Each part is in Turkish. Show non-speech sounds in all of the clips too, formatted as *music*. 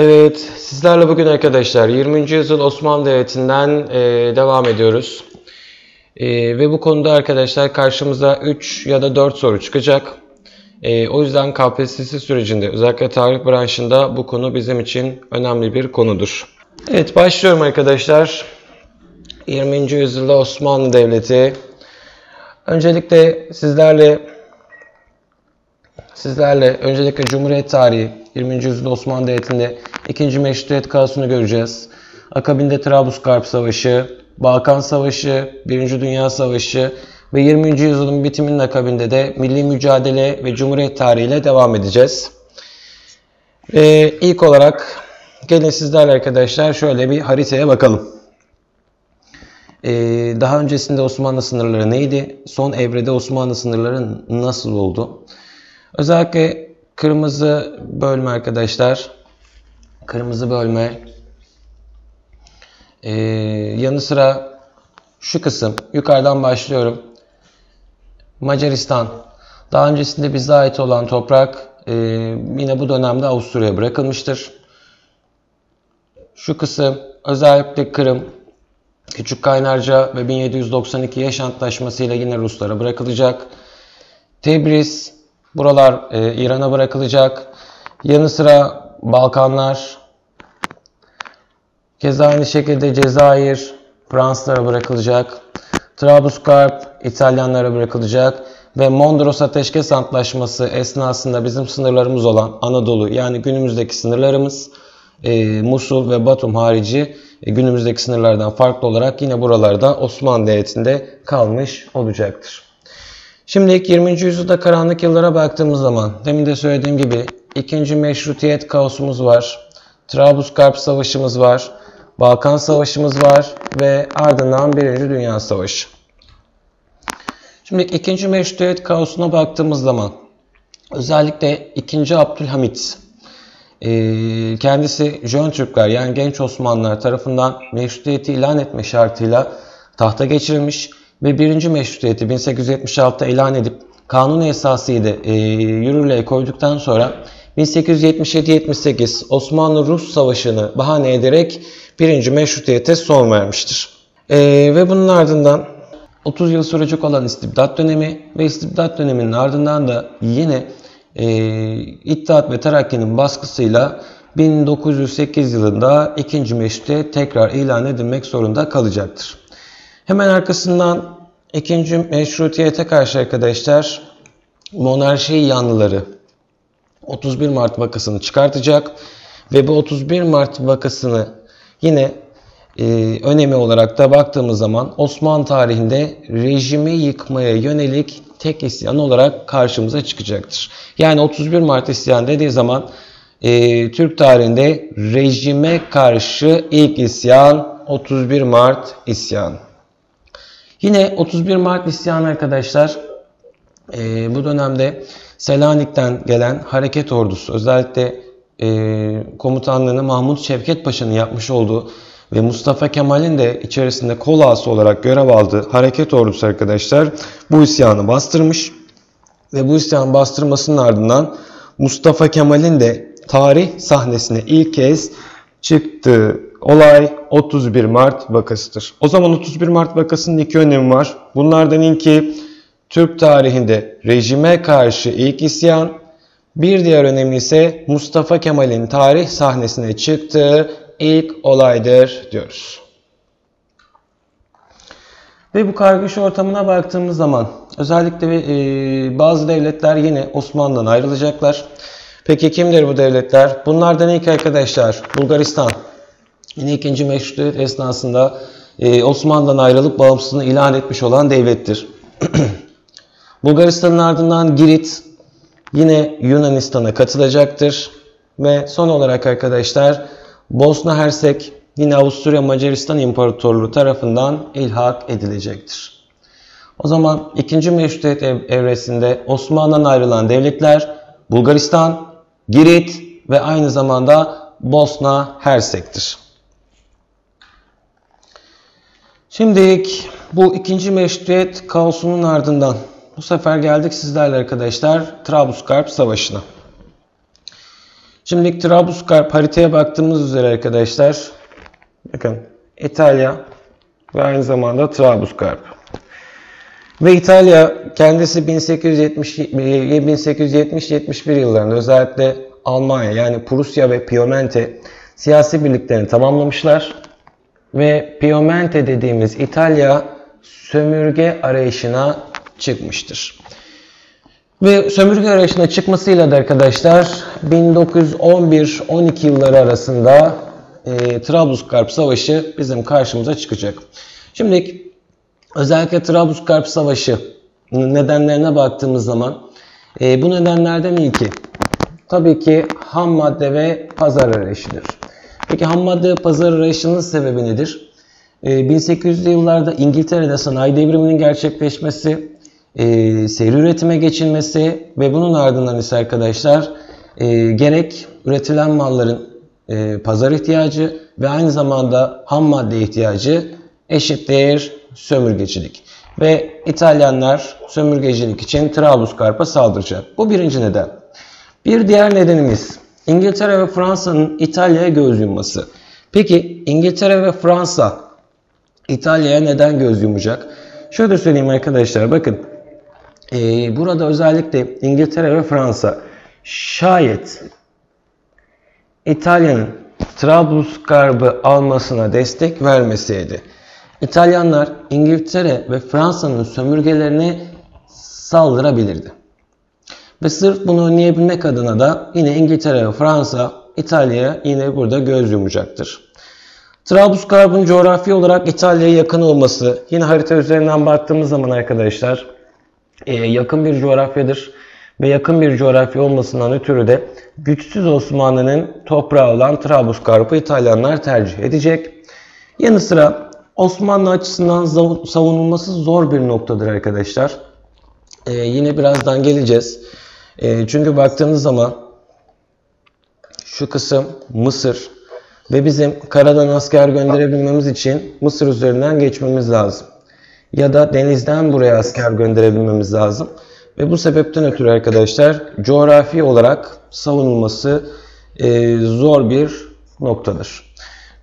Evet, sizlerle bugün arkadaşlar 20. yüzyıl Osmanlı Devleti'nden e, devam ediyoruz. E, ve bu konuda arkadaşlar karşımıza 3 ya da 4 soru çıkacak. E, o yüzden KPSS sürecinde özellikle tarih branşında bu konu bizim için önemli bir konudur. Evet başlıyorum arkadaşlar. 20. yüzyılda Osmanlı Devleti. Öncelikle sizlerle sizlerle öncelikle Cumhuriyet tarihi 20. yüzyılda Osmanlı Devleti'nde 2. Meşrutiyet kaosunu göreceğiz. Akabinde Trablusgarp Savaşı, Balkan Savaşı, 1. Dünya Savaşı ve 20. yüzyılın bitiminin akabinde de milli mücadele ve Cumhuriyet tarihiyle devam edeceğiz. Ve ilk olarak gelin sizlerle arkadaşlar şöyle bir haritaya bakalım. Ee, daha öncesinde Osmanlı sınırları neydi? Son evrede Osmanlı sınırları nasıl oldu? Özellikle kırmızı bölme arkadaşlar. Kırmızı bölme. Ee, yanı sıra şu kısım. Yukarıdan başlıyorum. Macaristan. Daha öncesinde bize ait olan toprak e, yine bu dönemde Avusturya'ya bırakılmıştır. Şu kısım özellikle Kırım, Küçük Kaynarca ve 1792 Yaş Antlaşması yine Ruslara bırakılacak. Tebriz, buralar e, İran'a bırakılacak. Yanı sıra Balkanlar, keza aynı şekilde Cezayir, Fransızlara bırakılacak. Trablusgarp İtalyanlara bırakılacak ve Mondros Ateşkes Antlaşması esnasında bizim sınırlarımız olan Anadolu yani günümüzdeki sınırlarımız e, Musul ve Batum harici e, günümüzdeki sınırlardan farklı olarak yine buralarda Osmanlı Devleti'nde kalmış olacaktır. Şimdi ilk 20. yüzyılda karanlık yıllara baktığımız zaman demin de söylediğim gibi ikinci meşrutiyet kaosumuz var. Trablusgarp Savaşımız var. Balkan Savaşımız var ve ardından Birinci Dünya Savaşı. Şimdi ikinci meşrutiyet kaosuna baktığımız zaman özellikle 2. Abdülhamit kendisi Jön Türkler yani genç Osmanlılar tarafından meşrutiyeti ilan etme şartıyla tahta geçirilmiş ve birinci meşrutiyeti 1876'da ilan edip kanun esasıyı da e, yürürlüğe koyduktan sonra 1877-78 Osmanlı-Rus Savaşı'nı bahane ederek birinci meşrutiyete son vermiştir. E, ve bunun ardından 30 yıl sürecek olan istibdat dönemi ve istibdat döneminin ardından da yine e, İttihat ve Terakki'nin baskısıyla 1908 yılında ikinci meşrutiyet tekrar ilan edilmek zorunda kalacaktır. Hemen arkasından ikinci meşrutiyete karşı arkadaşlar monarşi yanlıları 31 Mart vakasını çıkartacak ve bu 31 Mart vakasını yine e, önemi olarak da baktığımız zaman Osmanlı tarihinde rejimi yıkmaya yönelik tek isyan olarak karşımıza çıkacaktır. Yani 31 Mart isyan dediği zaman e, Türk tarihinde rejime karşı ilk isyan 31 Mart isyan. Yine 31 Mart isyan arkadaşlar e, bu dönemde Selanik'ten gelen hareket ordusu özellikle e, komutanlığını Mahmut Şevket Paşa'nın yapmış olduğu ve Mustafa Kemal'in de içerisinde kol ağası olarak görev aldığı hareket ordusu arkadaşlar bu isyanı bastırmış. Ve bu isyanı bastırmasının ardından Mustafa Kemal'in de tarih sahnesine ilk kez çıktığı olay 31 Mart vakasıdır. O zaman 31 Mart vakasının iki önemi var. Bunlardan ilki Türk tarihinde rejime karşı ilk isyan, bir diğer önemi ise Mustafa Kemal'in tarih sahnesine çıktığı ilk olaydır diyoruz. Ve bu kargaşa ortamına baktığımız zaman özellikle e, bazı devletler yine Osmanlı'dan ayrılacaklar. Peki kimdir bu devletler? Bunlardan ilk arkadaşlar Bulgaristan. Yine ikinci meşrutiyet esnasında e, Osmanlı'dan ayrılıp bağımsızlığını ilan etmiş olan devlettir. *clears throat* Bulgaristan'ın ardından Girit yine Yunanistan'a katılacaktır. Ve son olarak arkadaşlar Bosna Hersek yine Avusturya Macaristan İmparatorluğu tarafından ilhak edilecektir. O zaman 2. Meşrutiyet evresinde Osmanlı'dan ayrılan devletler Bulgaristan, Girit ve aynı zamanda Bosna Hersek'tir. Şimdi bu ikinci meşrutiyet kaosunun ardından bu sefer geldik sizlerle arkadaşlar Trablusgarp Savaşı'na. Şimdi Trablusgarp haritaya baktığımız üzere arkadaşlar bakın İtalya ve aynı zamanda Trablusgarp. Ve İtalya kendisi 1870-71 yıllarında özellikle Almanya yani Prusya ve Piemonte siyasi birliklerini tamamlamışlar. Ve Piemonte dediğimiz İtalya sömürge arayışına çıkmıştır. Ve sömürge arayışına çıkmasıyla da arkadaşlar 1911-12 yılları arasında e, Trablusgarp Savaşı bizim karşımıza çıkacak. Şimdi özellikle Trablusgarp Savaşı nedenlerine baktığımız zaman e, bu nedenlerden ilki tabii ki ham madde ve pazar arayışıdır. Peki ham madde ve pazar arayışının sebebi nedir? E, 1800'lü yıllarda İngiltere'de sanayi devriminin gerçekleşmesi, e, seri üretime geçilmesi ve bunun ardından ise arkadaşlar e, gerek üretilen malların e, pazar ihtiyacı ve aynı zamanda ham madde ihtiyacı eşittir sömürgecilik. Ve İtalyanlar sömürgecilik için Trablusgarp'a saldıracak. Bu birinci neden. Bir diğer nedenimiz İngiltere ve Fransa'nın İtalya'ya göz yumması. Peki İngiltere ve Fransa İtalya'ya neden göz yumacak? Şöyle söyleyeyim arkadaşlar bakın. Ee, burada özellikle İngiltere ve Fransa şayet İtalya'nın Trablusgarp'ı almasına destek vermeseydi İtalyanlar İngiltere ve Fransa'nın sömürgelerine saldırabilirdi. Ve sırf bunu önleyebilmek adına da yine İngiltere ve Fransa İtalya'ya yine burada göz yumacaktır. Trablusgarp'ın coğrafi olarak İtalya'ya yakın olması, yine harita üzerinden baktığımız zaman arkadaşlar e, yakın bir coğrafyadır. Ve yakın bir coğrafya olmasından ötürü de güçsüz Osmanlı'nın toprağı olan Trablusgarp'ı İtalyanlar tercih edecek. Yanı sıra Osmanlı açısından savunulması zor bir noktadır arkadaşlar. Ee, yine birazdan geleceğiz. Ee, çünkü baktığınız zaman şu kısım Mısır ve bizim karadan asker gönderebilmemiz için Mısır üzerinden geçmemiz lazım. Ya da denizden buraya asker gönderebilmemiz lazım. Ve bu sebepten ötürü arkadaşlar coğrafi olarak savunulması e, zor bir noktadır.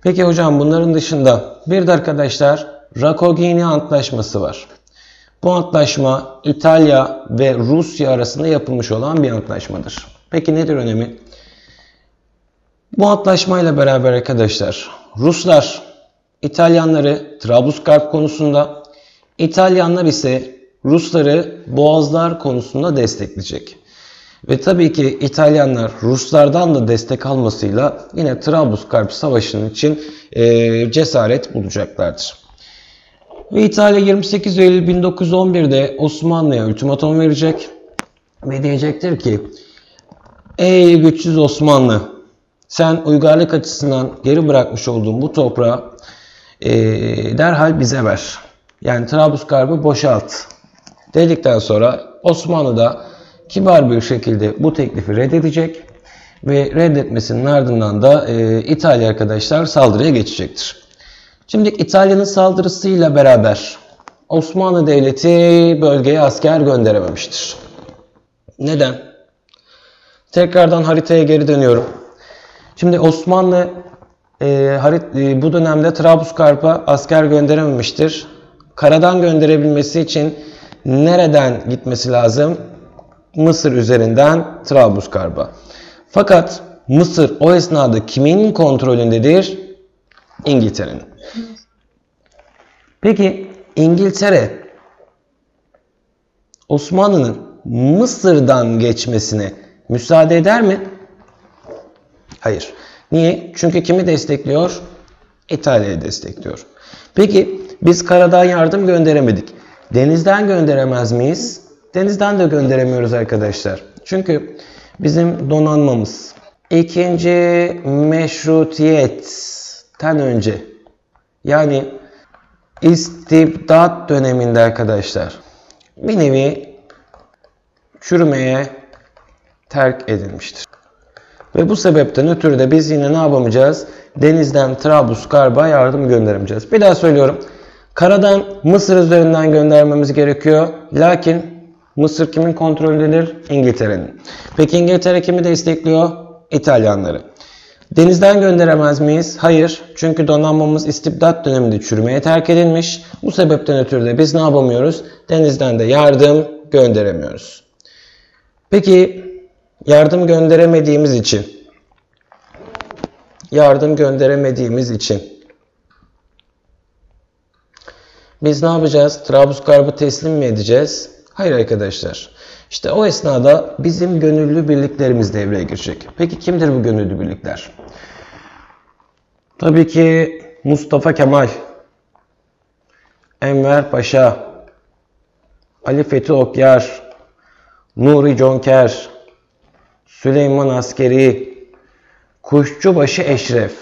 Peki hocam bunların dışında bir de arkadaşlar Rakogini Antlaşması var. Bu antlaşma İtalya ve Rusya arasında yapılmış olan bir antlaşmadır. Peki nedir önemi? Bu antlaşmayla beraber arkadaşlar Ruslar İtalyanları Trablusgarp konusunda, İtalyanlar ise Rusları Boğazlar konusunda destekleyecek. Ve tabii ki İtalyanlar Ruslardan da destek almasıyla yine Trablusgarp Savaşı'nın için e, cesaret bulacaklardır. Ve İtalya 28 Eylül 1911'de Osmanlı'ya ultimatum verecek ve diyecektir ki Ey güçsüz Osmanlı sen uygarlık açısından geri bırakmış olduğun bu toprağı e, derhal bize ver. Yani Trablusgarp'ı boşalt dedikten sonra Osmanlı da kibar bir şekilde bu teklifi reddedecek ve reddetmesinin ardından da e, İtalya arkadaşlar saldırıya geçecektir. Şimdi İtalya'nın saldırısıyla beraber Osmanlı Devleti bölgeye asker gönderememiştir. Neden? Tekrardan haritaya geri dönüyorum. Şimdi Osmanlı e, harit, e, bu dönemde Trablusgarp'a asker gönderememiştir. Karadan gönderebilmesi için nereden gitmesi lazım? Mısır üzerinden Trablusgarp'a. Fakat Mısır o esnada kimin kontrolündedir? İngiltere'nin. Peki İngiltere Osmanlı'nın Mısır'dan geçmesine müsaade eder mi? Hayır. Niye? Çünkü kimi destekliyor? İtalya'yı destekliyor. Peki biz karadan yardım gönderemedik. Denizden gönderemez miyiz? Denizden de gönderemiyoruz arkadaşlar. Çünkü bizim donanmamız ikinci meşrutiyetten önce yani istibdat döneminde arkadaşlar bir nevi çürümeye terk edilmiştir. Ve bu sebepten ötürü de biz yine ne yapamayacağız? Denizden Trablusgarp'a yardım gönderemeyeceğiz. Bir daha söylüyorum. Karadan Mısır üzerinden göndermemiz gerekiyor. Lakin Mısır kimin kontrolündedir? İngiltere'nin. Peki İngiltere kimi destekliyor? İtalyanları. Denizden gönderemez miyiz? Hayır. Çünkü donanmamız istibdat döneminde çürümeye terk edilmiş. Bu sebepten ötürü de biz ne yapamıyoruz? Denizden de yardım gönderemiyoruz. Peki yardım gönderemediğimiz için yardım gönderemediğimiz için biz ne yapacağız? Trablusgarb'ı teslim mi edeceğiz? Hayır arkadaşlar. İşte o esnada bizim gönüllü birliklerimiz devreye girecek. Peki kimdir bu gönüllü birlikler? Tabii ki Mustafa Kemal, Enver Paşa, Ali Fethi Okyar, Nuri Conker, Süleyman Askeri, Kuşçubaşı Eşref.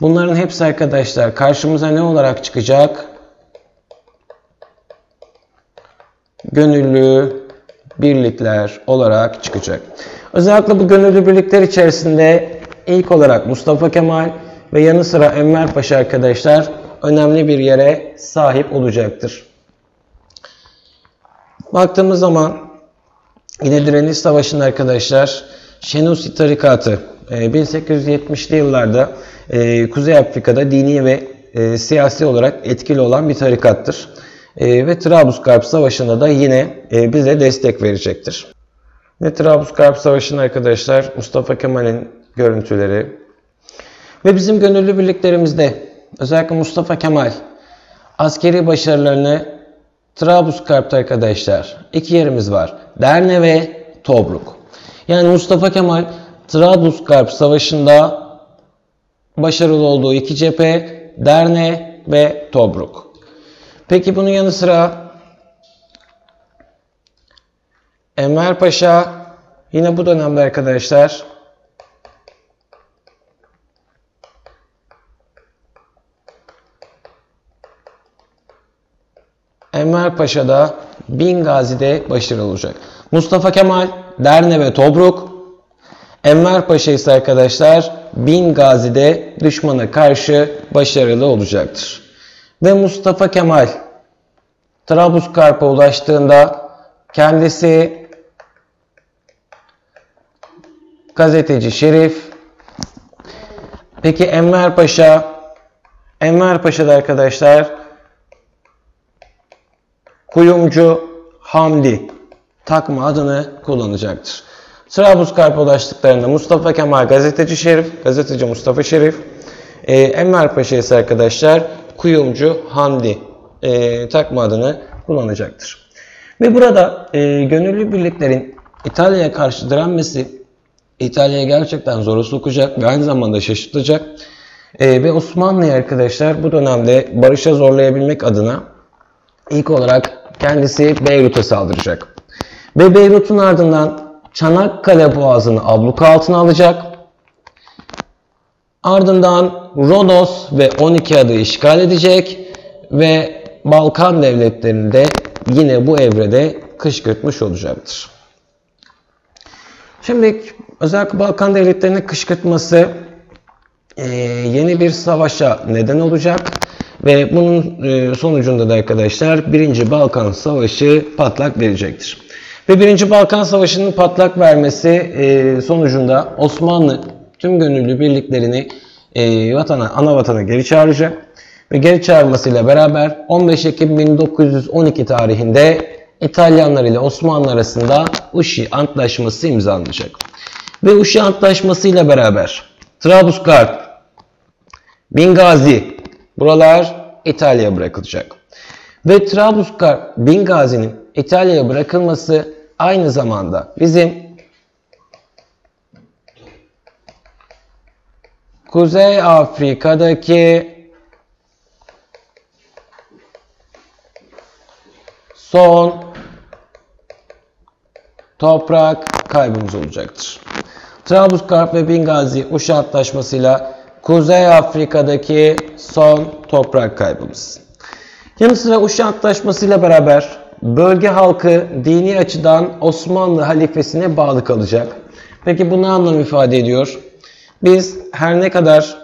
Bunların hepsi arkadaşlar karşımıza ne olarak çıkacak? Gönüllü birlikler olarak çıkacak. Özellikle bu gönüllü birlikler içerisinde ilk olarak Mustafa Kemal ve yanı sıra Enver Paşa arkadaşlar önemli bir yere sahip olacaktır. Baktığımız zaman yine direniş savaşında arkadaşlar Şenusi tarikatı 1870'li e, yıllarda e, Kuzey Afrika'da dini ve e, siyasi olarak etkili olan bir tarikattır. Ve Trablusgarp Savaşı'nda da yine bize destek verecektir. Ve Trablusgarp Savaşı'nda arkadaşlar Mustafa Kemal'in görüntüleri ve bizim gönüllü birliklerimizde özellikle Mustafa Kemal askeri başarılarını Trablusgarp'ta arkadaşlar iki yerimiz var. Derne ve Tobruk. Yani Mustafa Kemal Trablusgarp Savaşı'nda başarılı olduğu iki cephe Derne ve Tobruk. Peki bunun yanı sıra Enver Paşa yine bu dönemde arkadaşlar Enver Paşa da Bingazi'de başarılı olacak. Mustafa Kemal, Derne ve Tobruk. Enver Paşa ise arkadaşlar Bingazi'de düşmana karşı başarılı olacaktır. Ve Mustafa Kemal Trablusgarp'a ulaştığında kendisi gazeteci Şerif Peki Enver Paşa Enver Paşa'da arkadaşlar kuyumcu Hamdi takma adını kullanacaktır. Trablusgarp'a ulaştıklarında Mustafa Kemal gazeteci Şerif, gazeteci Mustafa Şerif, e, Enver Paşa ise arkadaşlar kuyumcu Hamdi e, takma adını kullanacaktır. Ve burada e, gönüllü birliklerin İtalya'ya karşı direnmesi İtalya'ya gerçekten zora sokacak ve aynı zamanda şaşırtacak. E, ve Osmanlı'yı arkadaşlar bu dönemde barışa zorlayabilmek adına ilk olarak kendisi Beyrut'a saldıracak. Ve Beyrut'un ardından Çanakkale Boğazı'nı abluka altına alacak. Ardından Rodos ve 12 adı işgal edecek ve Balkan devletlerini de yine bu evrede kışkırtmış olacaktır. Şimdi özellikle Balkan devletlerinin kışkırtması e, yeni bir savaşa neden olacak. Ve bunun e, sonucunda da arkadaşlar 1. Balkan Savaşı patlak verecektir. Ve 1. Balkan Savaşı'nın patlak vermesi e, sonucunda Osmanlı tüm gönüllü birliklerini e, vatana, ana vatana geri çağıracak. Ve geri çağırmasıyla beraber 15 Ekim 1912 tarihinde İtalyanlar ile Osmanlı arasında Uşi Antlaşması imzalanacak. Ve Uşi Antlaşması ile beraber Trablusgarp, Bingazi, Buralar İtalya'ya bırakılacak. Ve Trablusgarp Bingazi'nin İtalya'ya bırakılması aynı zamanda bizim Kuzey Afrika'daki son toprak kaybımız olacaktır. Trablusgarp ve Bingazi Uşa Kuzey Afrika'daki son toprak kaybımız. Yanı sıra Uşa beraber bölge halkı dini açıdan Osmanlı halifesine bağlı kalacak. Peki bu ne anlam ifade ediyor? Biz her ne kadar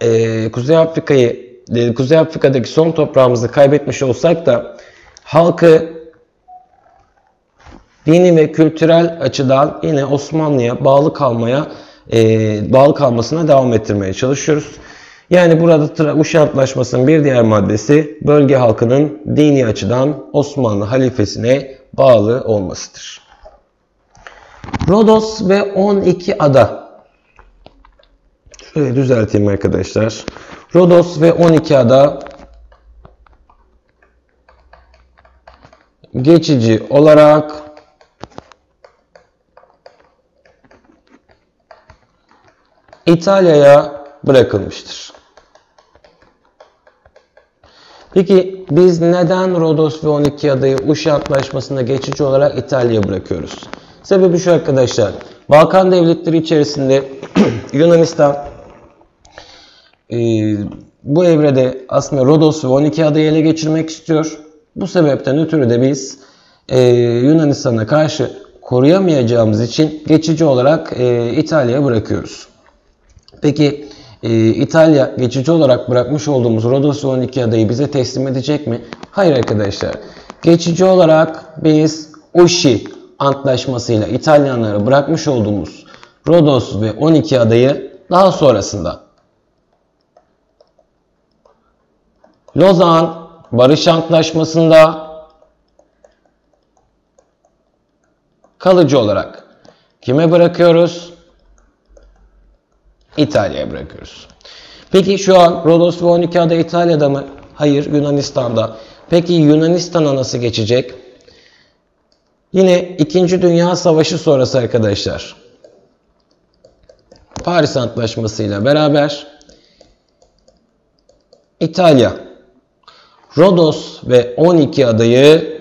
e, Kuzey Afrika'yı e, Kuzey Afrika'daki son toprağımızı kaybetmiş olsak da halkı dini ve kültürel açıdan yine Osmanlı'ya bağlı kalmaya e, bağlı kalmasına devam ettirmeye çalışıyoruz. Yani burada Uşa Antlaşması'nın bir diğer maddesi bölge halkının dini açıdan Osmanlı halifesine bağlı olmasıdır. Rodos ve 12 ada. Şöyle düzelteyim arkadaşlar. Rodos ve 12 ada geçici olarak İtalya'ya bırakılmıştır. Peki biz neden Rodos ve 12 adayı Uşa Antlaşması'nda geçici olarak İtalya'ya bırakıyoruz? Sebebi şu arkadaşlar. Balkan devletleri içerisinde *clears throat* Yunanistan bu evrede aslında Rodos ve 12 adayı ele geçirmek istiyor. Bu sebepten ötürü de biz e, Yunanistan'a karşı koruyamayacağımız için geçici olarak e, İtalya'ya bırakıyoruz. Peki e, İtalya geçici olarak bırakmış olduğumuz Rodos ve 12 adayı bize teslim edecek mi? Hayır arkadaşlar. Geçici olarak biz Uşi antlaşmasıyla İtalyanlara bırakmış olduğumuz Rodos ve 12 adayı daha sonrasında Lozan Barış Antlaşması'nda kalıcı olarak kime bırakıyoruz? İtalya'ya bırakıyoruz. Peki şu an Rodos ve 12 ada İtalya'da mı? Hayır Yunanistan'da. Peki Yunanistan'a nasıl geçecek? Yine 2. Dünya Savaşı sonrası arkadaşlar. Paris Antlaşması ile beraber İtalya, Rodos ve 12 adayı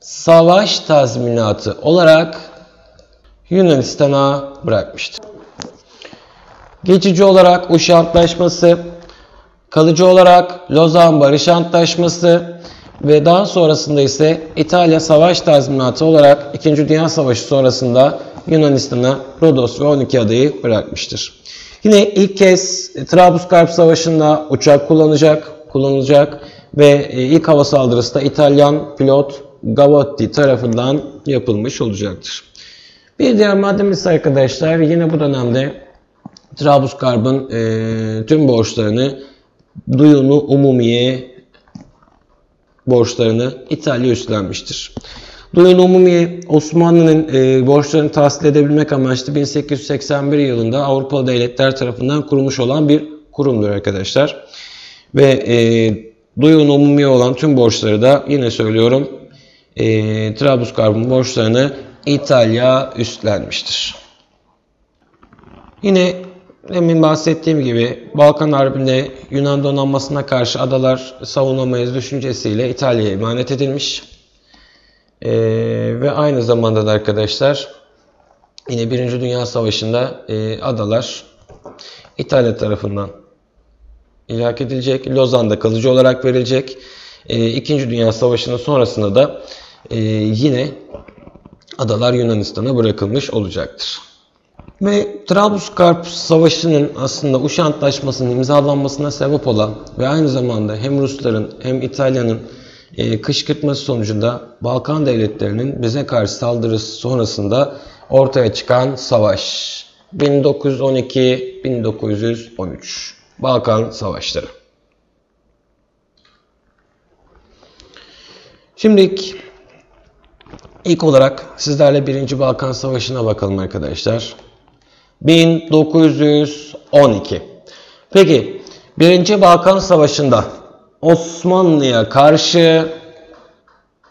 savaş tazminatı olarak Yunanistan'a bırakmıştı. Geçici olarak Uşa Antlaşması, kalıcı olarak Lozan Barış Antlaşması ve daha sonrasında ise İtalya savaş tazminatı olarak 2. Dünya Savaşı sonrasında Yunanistan'a Rodos ve 12 adayı bırakmıştır. Yine ilk kez Trablusgarp Savaşı'nda uçak kullanacak, kullanılacak ve e, ilk hava saldırısı da İtalyan pilot Gavotti tarafından yapılmış olacaktır. Bir diğer maddemiz arkadaşlar yine bu dönemde Trablusgarb'ın e, tüm borçlarını Duyunu Umumiye borçlarını İtalya üstlenmiştir. Duyun Umumiye Osmanlı'nın e, borçlarını tahsil edebilmek amaçlı 1881 yılında Avrupalı devletler tarafından kurulmuş olan bir kurumdur arkadaşlar. Ve e, Duyun Umumiye olan tüm borçları da yine söylüyorum e, Trablusgarb'ın borçlarını İtalya üstlenmiştir. Yine demin bahsettiğim gibi Balkan Harbi'nde Yunan donanmasına karşı adalar savunamayız düşüncesiyle İtalya'ya emanet edilmiş. Ee, ve aynı zamanda da arkadaşlar yine Birinci Dünya Savaşı'nda e, adalar İtalya tarafından ilhak edilecek. Lozan'da kalıcı olarak verilecek. E, İkinci Dünya Savaşı'nın sonrasında da e, yine adalar Yunanistan'a bırakılmış olacaktır. Ve Trablusgarp Savaşı'nın aslında Uşa Antlaşması'nın imzalanmasına sebep olan ve aynı zamanda hem Rusların hem İtalya'nın e, kışkırtması sonucunda Balkan devletlerinin bize karşı saldırısı sonrasında ortaya çıkan savaş 1912-1913 Balkan Savaşları. Şimdi ilk olarak sizlerle 1. Balkan Savaşı'na bakalım arkadaşlar. 1912. Peki 1. Balkan Savaşı'nda Osmanlı'ya karşı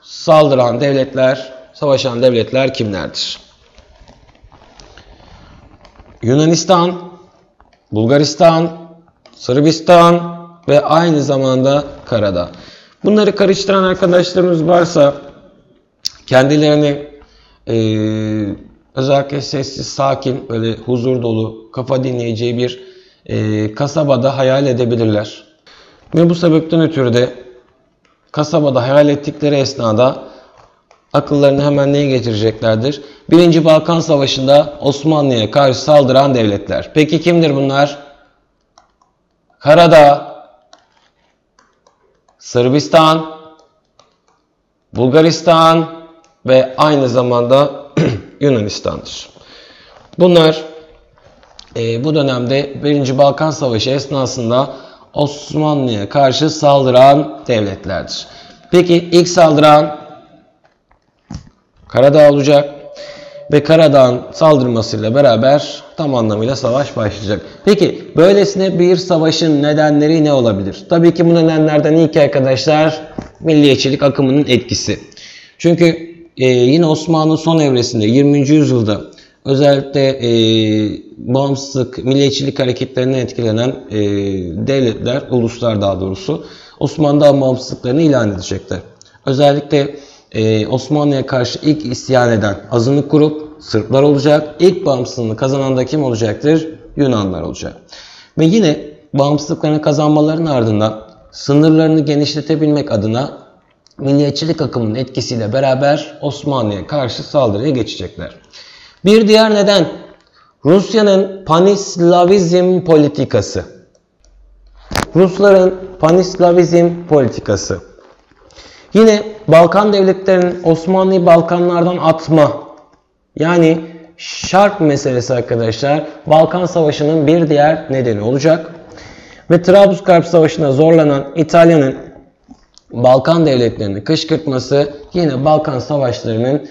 saldıran devletler, savaşan devletler kimlerdir? Yunanistan, Bulgaristan, Sırbistan ve aynı zamanda Karadağ. Bunları karıştıran arkadaşlarımız varsa kendilerini e, özellikle sessiz, sakin, böyle huzur dolu, kafa dinleyeceği bir e, kasabada hayal edebilirler. Ve bu sebepten ötürü de kasabada hayal ettikleri esnada akıllarını hemen neye getireceklerdir? Birinci Balkan Savaşı'nda Osmanlı'ya karşı saldıran devletler. Peki kimdir bunlar? Karadağ, Sırbistan, Bulgaristan ve aynı zamanda *clears throat* Yunanistan'dır. Bunlar e, bu dönemde 1. Balkan Savaşı esnasında Osmanlı'ya karşı saldıran devletlerdir. Peki ilk saldıran Karadağ olacak ve Karadağ'ın saldırmasıyla beraber tam anlamıyla savaş başlayacak. Peki böylesine bir savaşın nedenleri ne olabilir? Tabii ki bu nedenlerden ilk arkadaşlar milliyetçilik akımının etkisi. Çünkü e, yine Osmanlı son evresinde 20. yüzyılda özellikle e, bağımsızlık, milliyetçilik hareketlerinden etkilenen e, devletler, uluslar daha doğrusu Osmanlı'dan bağımsızlıklarını ilan edecekler. Özellikle e, Osmanlı'ya karşı ilk isyan eden azınlık grup Sırplar olacak. İlk bağımsızlığını kazanan da kim olacaktır? Yunanlar olacak. Ve yine bağımsızlıklarını kazanmalarının ardından sınırlarını genişletebilmek adına milliyetçilik akımının etkisiyle beraber Osmanlı'ya karşı saldırıya geçecekler. Bir diğer neden Rusya'nın panislavizm politikası. Rusların panislavizm politikası. Yine Balkan devletlerinin Osmanlı'yı Balkanlardan atma yani şark meselesi arkadaşlar Balkan Savaşı'nın bir diğer nedeni olacak. Ve Trablusgarp Savaşı'na zorlanan İtalya'nın Balkan devletlerini kışkırtması yine Balkan Savaşları'nın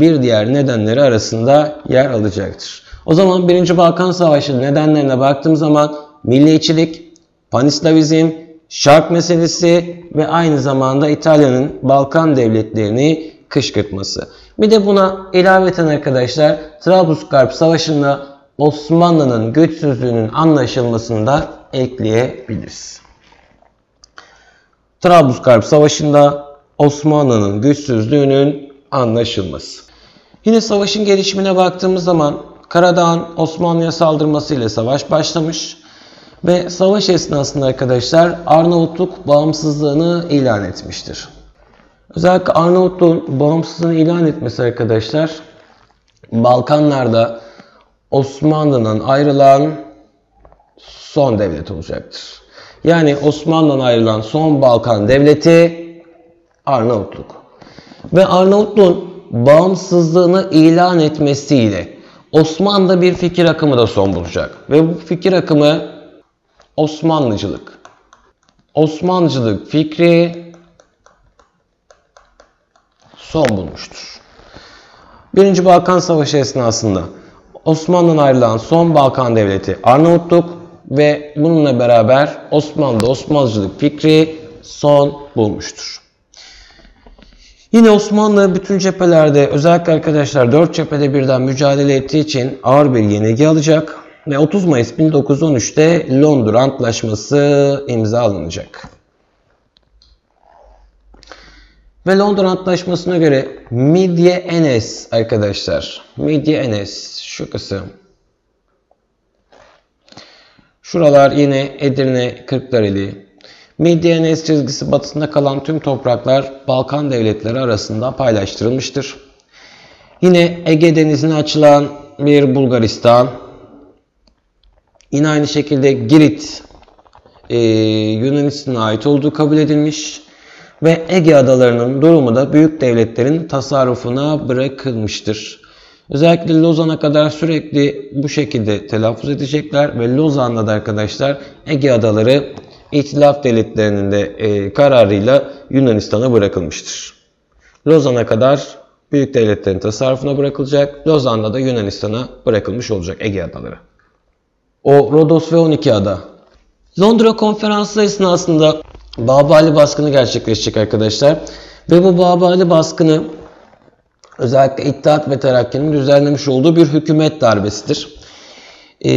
bir diğer nedenleri arasında yer alacaktır. O zaman 1. Balkan Savaşı nedenlerine baktığım zaman milliyetçilik, panislavizm, şark meselesi ve aynı zamanda İtalya'nın Balkan devletlerini kışkırtması. Bir de buna ilaveten arkadaşlar Trablusgarp Savaşı'nda Osmanlı'nın güçsüzlüğünün anlaşılmasını da ekleyebiliriz. Trablusgarp Savaşı'nda Osmanlı'nın güçsüzlüğünün anlaşılması. Yine savaşın gelişimine baktığımız zaman Karadağ'ın Osmanlı'ya saldırmasıyla savaş başlamış ve savaş esnasında arkadaşlar Arnavutluk bağımsızlığını ilan etmiştir. Özellikle Arnavutluğun bağımsızlığını ilan etmesi arkadaşlar Balkanlarda Osmanlı'dan ayrılan son devlet olacaktır. Yani Osmanlı'dan ayrılan son Balkan devleti Arnavutluk. Ve Arnavutluğun bağımsızlığını ilan etmesiyle Osmanlı'da bir fikir akımı da son bulacak. Ve bu fikir akımı Osmanlıcılık. Osmanlıcılık fikri son bulmuştur. Birinci Balkan Savaşı esnasında Osmanlı'dan ayrılan son Balkan devleti Arnavutluk ve bununla beraber Osmanlı'da Osmanlıcılık fikri son bulmuştur. Yine Osmanlı bütün cephelerde özellikle arkadaşlar 4 cephede birden mücadele ettiği için ağır bir yenilgi alacak ve 30 Mayıs 1913'te Londra Antlaşması imzalanacak. Ve Londra Antlaşması'na göre Midye Enes arkadaşlar. Midye Enes şu kısım. Şuralar yine Edirne, Kırklareli. Midye Enes çizgisi batısında kalan tüm topraklar Balkan devletleri arasında paylaştırılmıştır. Yine Ege Denizi'ne açılan bir Bulgaristan. Yine aynı şekilde Girit e, Yunanistan'a ait olduğu kabul edilmiş ve Ege adalarının durumu da büyük devletlerin tasarrufuna bırakılmıştır. Özellikle Lozan'a kadar sürekli bu şekilde telaffuz edecekler ve Lozan'da da arkadaşlar Ege adaları İtilaf devletlerinin de e, kararıyla Yunanistan'a bırakılmıştır. Lozan'a kadar büyük devletlerin tasarrufuna bırakılacak. Lozan'da da Yunanistan'a bırakılmış olacak Ege adaları. O Rodos ve 12 ada. Londra konferansı esnasında Babali baskını gerçekleşecek arkadaşlar. Ve bu Babali baskını özellikle İttihat ve Terakki'nin düzenlemiş olduğu bir hükümet darbesidir. Ee,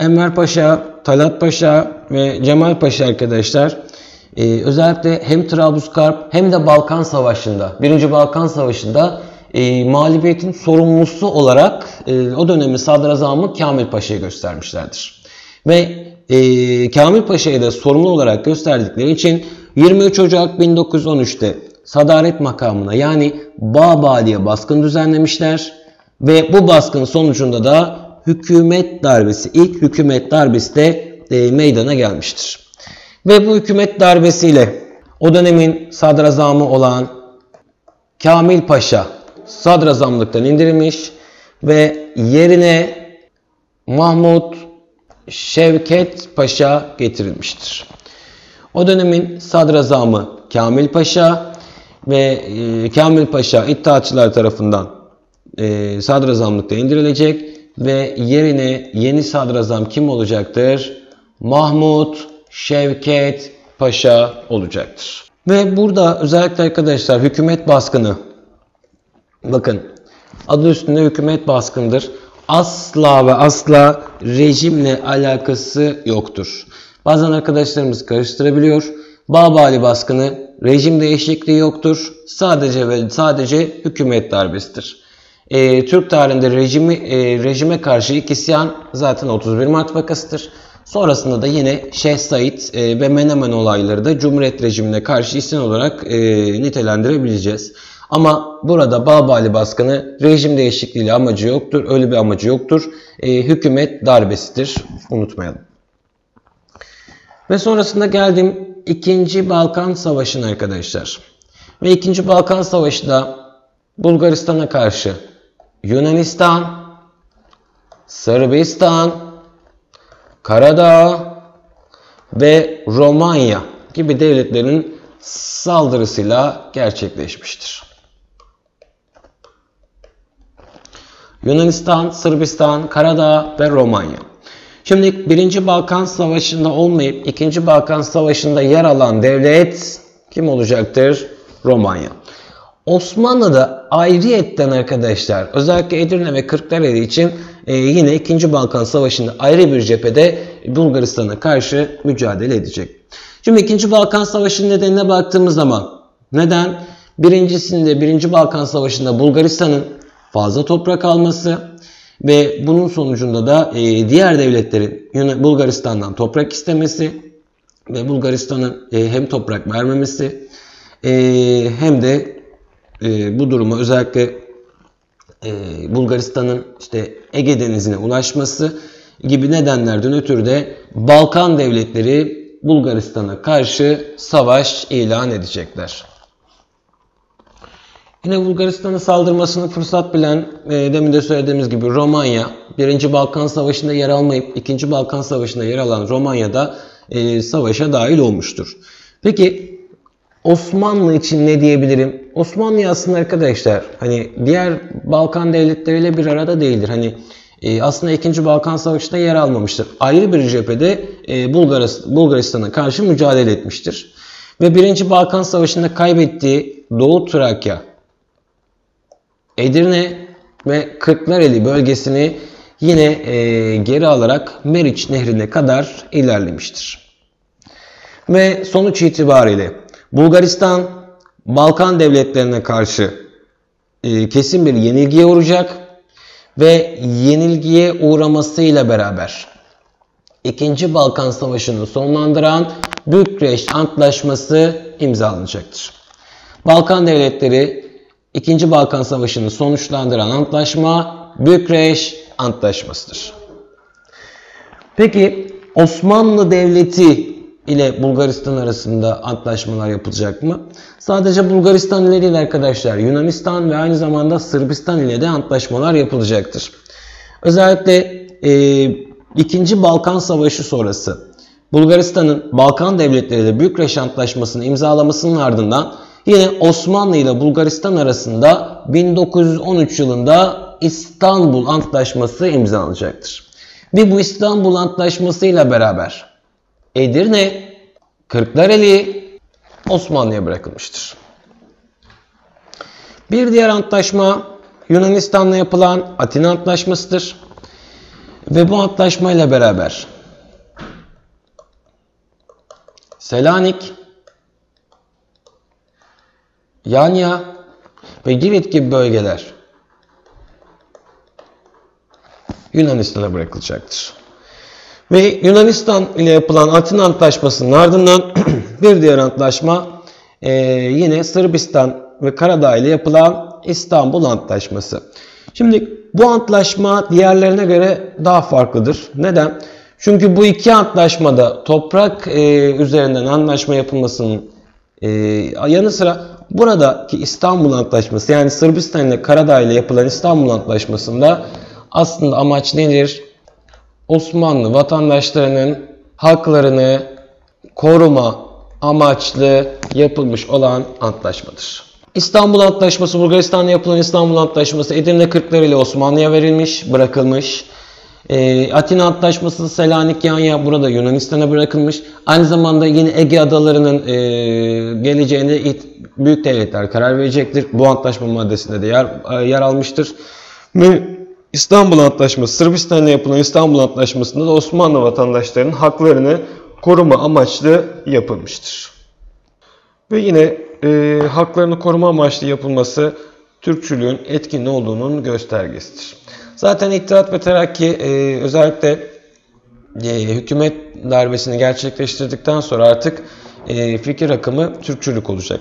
Enver Paşa, Talat Paşa ve Cemal Paşa arkadaşlar e, özellikle hem Trablusgarp hem de Balkan Savaşı'nda, 1. Balkan Savaşı'nda e, mağlubiyetin sorumlusu olarak e, o dönemin sadrazamı Kamil Paşa'yı göstermişlerdir. Ve e, Kamil Paşa'yı da sorumlu olarak gösterdikleri için 23 Ocak 1913'te sadaret makamına yani Babali'ye baskın düzenlemişler ve bu baskın sonucunda da hükümet darbesi, ilk hükümet darbesi de e, meydana gelmiştir. Ve bu hükümet darbesiyle o dönemin sadrazamı olan Kamil Paşa sadrazamlıktan indirilmiş ve yerine Mahmut Şevket Paşa getirilmiştir. O dönemin sadrazamı Kamil Paşa ve e, Kamil Paşa İttihatçılar tarafından e, sadrazamlıkta indirilecek ve yerine yeni sadrazam kim olacaktır? Mahmut Şevket Paşa olacaktır. Ve burada özellikle arkadaşlar hükümet baskını bakın adı üstünde hükümet baskındır. Asla ve asla rejimle alakası yoktur. Bazen arkadaşlarımız karıştırabiliyor. Babali baskını rejim değişikliği yoktur. Sadece ve sadece hükümet darbesidir. E, Türk tarihinde rejimi, e, rejime karşı ilk isyan zaten 31 Mart vakasıdır. Sonrasında da yine Şeyh Said e, ve Menemen olayları da Cumhuriyet rejimine karşı isyan olarak e, nitelendirebileceğiz. Ama burada Babali baskını rejim değişikliğiyle amacı yoktur. Öyle bir amacı yoktur. E, hükümet darbesidir. Unutmayalım. Ve sonrasında geldim 2. Balkan Savaşı'na arkadaşlar. Ve 2. Balkan Savaşı'da Bulgaristan'a karşı Yunanistan, Sırbistan, Karadağ ve Romanya gibi devletlerin saldırısıyla gerçekleşmiştir. Yunanistan, Sırbistan, Karadağ ve Romanya. Şimdi 1. Balkan Savaşı'nda olmayıp 2. Balkan Savaşı'nda yer alan devlet kim olacaktır? Romanya. Osmanlı'da ayrıyetten arkadaşlar özellikle Edirne ve Kırklareli için e, yine 2. Balkan Savaşı'nda ayrı bir cephede Bulgaristan'a karşı mücadele edecek. Şimdi 2. Balkan Savaşı'nın nedenine baktığımız zaman neden? Birincisinde 1. Balkan Savaşı'nda Bulgaristan'ın fazla toprak alması ve bunun sonucunda da e, diğer devletlerin Bulgaristan'dan toprak istemesi ve Bulgaristan'ın e, hem toprak vermemesi e, hem de e, bu durumu özellikle e, Bulgaristan'ın işte Ege Denizi'ne ulaşması gibi nedenlerden ötürü de Balkan devletleri Bulgaristan'a karşı savaş ilan edecekler. Yine Bulgaristan'a saldırmasını fırsat bilen e, demin de söylediğimiz gibi Romanya 1. Balkan Savaşı'nda yer almayıp 2. Balkan Savaşı'nda yer alan Romanya'da e, savaşa dahil olmuştur. Peki Osmanlı için ne diyebilirim? Osmanlı aslında arkadaşlar hani diğer Balkan devletleriyle bir arada değildir. Hani e, aslında 2. Balkan Savaşı'nda yer almamıştır. Ayrı bir cephede e, Bulgaristan'a karşı mücadele etmiştir. Ve 1. Balkan Savaşı'nda kaybettiği Doğu Trakya, Edirne ve Kırklareli bölgesini yine e, geri alarak Meriç Nehri'ne kadar ilerlemiştir. Ve sonuç itibariyle Bulgaristan Balkan devletlerine karşı e, kesin bir yenilgiye uğrayacak ve yenilgiye uğramasıyla beraber 2. Balkan Savaşı'nı sonlandıran Bükreş Antlaşması imzalanacaktır. Balkan devletleri 2. Balkan Savaşı'nı sonuçlandıran antlaşma Bükreş Antlaşması'dır. Peki Osmanlı Devleti ile Bulgaristan arasında antlaşmalar yapılacak mı? Sadece Bulgaristan ile değil arkadaşlar. Yunanistan ve aynı zamanda Sırbistan ile de antlaşmalar yapılacaktır. Özellikle e, 2. Balkan Savaşı sonrası Bulgaristan'ın Balkan devletleriyle Bükreş Antlaşması'nı imzalamasının ardından yine Osmanlı ile Bulgaristan arasında 1913 yılında İstanbul Antlaşması imzalanacaktır. Ve bu İstanbul Antlaşması ile beraber Edirne, Kırklareli Osmanlı'ya bırakılmıştır. Bir diğer antlaşma Yunanistan'la yapılan Atina Antlaşması'dır. Ve bu antlaşmayla beraber Selanik, Yanya ve Girit gibi bölgeler Yunanistan'a bırakılacaktır. Ve Yunanistan ile yapılan Atina Antlaşması'nın ardından *clears throat* bir diğer antlaşma e, yine Sırbistan ve Karadağ ile yapılan İstanbul Antlaşması. Şimdi bu antlaşma diğerlerine göre daha farklıdır. Neden? Çünkü bu iki antlaşmada toprak e, üzerinden anlaşma yapılmasının Ee, yanı sıra buradaki İstanbul Antlaşması yani Sırbistan ile Karadağ ile yapılan İstanbul Antlaşması'nda aslında amaç nedir? Osmanlı vatandaşlarının haklarını koruma amaçlı yapılmış olan antlaşmadır. İstanbul Antlaşması, Bulgaristan'da yapılan İstanbul Antlaşması Edirne Kırkları ile Osmanlı'ya verilmiş, bırakılmış. E, Atina Antlaşması Selanik Yanya burada Yunanistan'a bırakılmış. Aynı zamanda yine Ege Adaları'nın e, geleceğine büyük devletler karar verecektir. Bu antlaşma maddesinde de yer, e, yer almıştır. Ve İstanbul Antlaşması, Sırbistan'la yapılan İstanbul Antlaşması'nda da Osmanlı vatandaşlarının haklarını koruma amaçlı yapılmıştır. Ve yine e, haklarını koruma amaçlı yapılması Türkçülüğün etkin olduğunun göstergesidir. Zaten İttihat ve Terakki e, özellikle e, hükümet darbesini gerçekleştirdikten sonra artık e, fikir akımı Türkçülük olacak.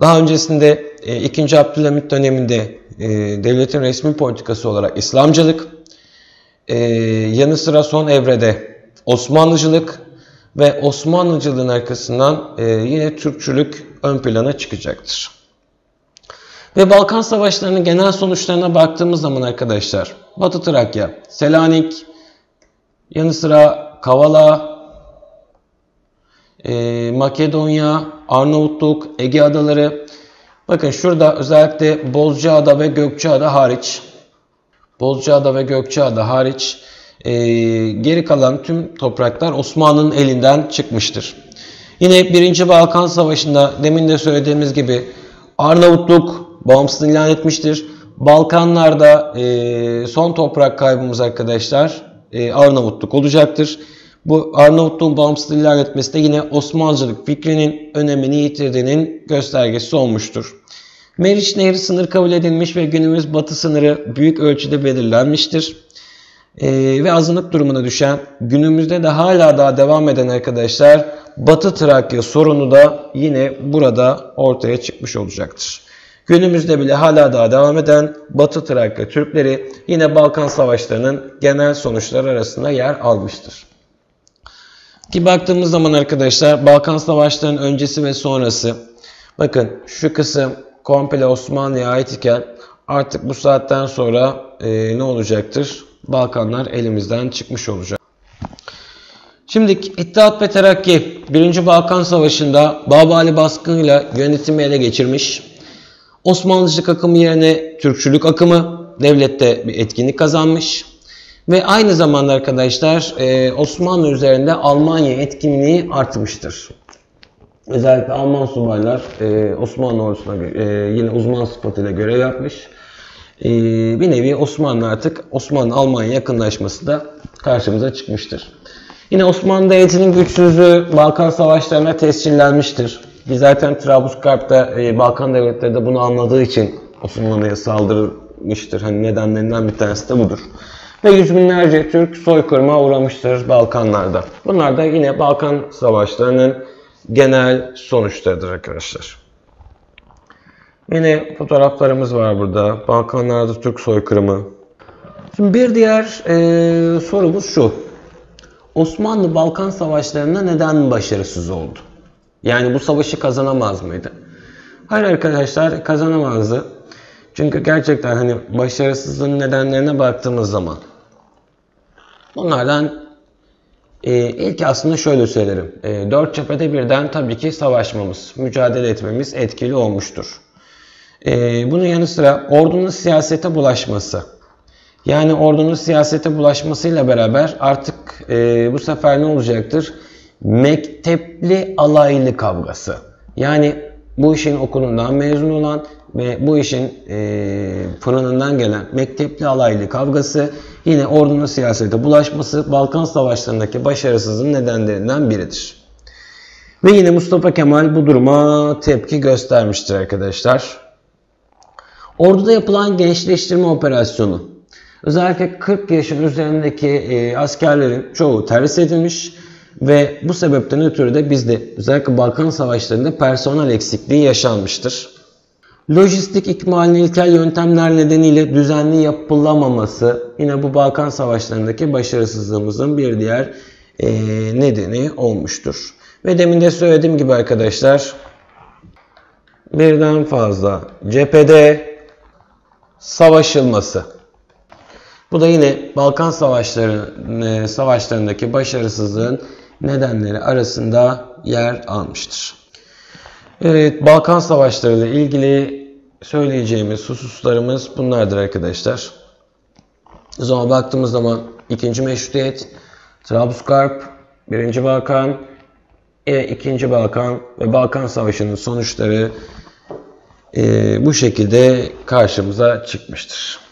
Daha öncesinde e, 2. Abdülhamit döneminde e, devletin resmi politikası olarak İslamcılık, e, yanı sıra son evrede Osmanlıcılık ve Osmanlıcılığın arkasından e, yine Türkçülük ön plana çıkacaktır. Ve Balkan Savaşları'nın genel sonuçlarına baktığımız zaman arkadaşlar Batı Trakya, Selanik, yanı sıra Kavala, e, Makedonya, Arnavutluk, Ege Adaları. Bakın şurada özellikle Bozcaada ve Gökçeada hariç Bozcaada ve Gökçeada hariç e, geri kalan tüm topraklar Osmanlı'nın elinden çıkmıştır. Yine 1. Balkan Savaşı'nda demin de söylediğimiz gibi Arnavutluk bağımsız ilan etmiştir. Balkanlarda e, son toprak kaybımız arkadaşlar e, Arnavutluk olacaktır. Bu Arnavutluğun bağımsız ilan etmesi de yine Osmanlıcılık fikrinin önemini yitirdiğinin göstergesi olmuştur. Meriç Nehri sınır kabul edilmiş ve günümüz batı sınırı büyük ölçüde belirlenmiştir. Ee, ve azınlık durumuna düşen günümüzde de hala daha devam eden arkadaşlar Batı Trakya sorunu da yine burada ortaya çıkmış olacaktır. Günümüzde bile hala daha devam eden Batı Trakya Türkleri yine Balkan Savaşları'nın genel sonuçları arasında yer almıştır. Ki baktığımız zaman arkadaşlar Balkan Savaşları'nın öncesi ve sonrası bakın şu kısım komple Osmanlı'ya ait iken artık bu saatten sonra e, ne olacaktır? Balkanlar elimizden çıkmış olacak. Şimdi İttihat ve Terakki 1. Balkan Savaşı'nda Babali baskınıyla yönetimi ele geçirmiş. Osmanlıcılık akımı yerine Türkçülük akımı devlette bir etkinlik kazanmış. Ve aynı zamanda arkadaşlar e, Osmanlı üzerinde Almanya etkinliği artmıştır. Özellikle Alman subaylar e, Osmanlı ordusuna e, yine uzman sıfatıyla görev yapmış. E, bir nevi Osmanlı artık Osmanlı-Almanya yakınlaşması da karşımıza çıkmıştır. Yine Osmanlı Devleti'nin güçsüzlüğü Balkan Savaşlarına tescillenmiştir. Biz zaten Trablusgarp'ta e, Balkan devletleri de bunu anladığı için Osmanlı'ya saldırmıştır. Hani nedenlerinden bir tanesi de budur. Ve yüz binlerce Türk soykırıma uğramıştır Balkanlarda. Bunlar da yine Balkan Savaşları'nın genel sonuçlarıdır arkadaşlar. Yine fotoğraflarımız var burada. Balkanlarda Türk soykırımı. Şimdi bir diğer e, sorumuz şu. Osmanlı Balkan Savaşları'nda neden başarısız oldu? Yani bu savaşı kazanamaz mıydı? Hayır arkadaşlar kazanamazdı. Çünkü gerçekten hani başarısızlığın nedenlerine baktığımız zaman bunlardan e, ilk aslında şöyle söylerim. E, dört cephede birden tabii ki savaşmamız, mücadele etmemiz etkili olmuştur. E, bunun yanı sıra ordunun siyasete bulaşması. Yani ordunun siyasete bulaşmasıyla beraber artık e, bu sefer ne olacaktır? Mektepli alaylı kavgası. Yani bu işin okulundan mezun olan ve bu işin e, fırınından gelen mektepli alaylı kavgası yine ordunun siyasete bulaşması Balkan Savaşları'ndaki başarısızlığın nedenlerinden biridir. Ve yine Mustafa Kemal bu duruma tepki göstermiştir arkadaşlar. Orduda yapılan gençleştirme operasyonu özellikle 40 yaşın üzerindeki e, askerlerin çoğu terhis edilmiş ve bu sebepten ötürü de bizde özellikle Balkan Savaşları'nda personel eksikliği yaşanmıştır. Lojistik ikmalin ilkel yöntemler nedeniyle düzenli yapılamaması yine bu Balkan Savaşları'ndaki başarısızlığımızın bir diğer e, nedeni olmuştur. Ve demin de söylediğim gibi arkadaşlar birden fazla cephede savaşılması. Bu da yine Balkan Savaşları e, savaşlarındaki başarısızlığın nedenleri arasında yer almıştır. Evet, Balkan Savaşları ile ilgili söyleyeceğimiz hususlarımız bunlardır arkadaşlar. Zaman baktığımız zaman 2. Meşrutiyet, Trablusgarp, 1. Balkan, e, 2. Balkan ve Balkan Savaşı'nın sonuçları e, bu şekilde karşımıza çıkmıştır.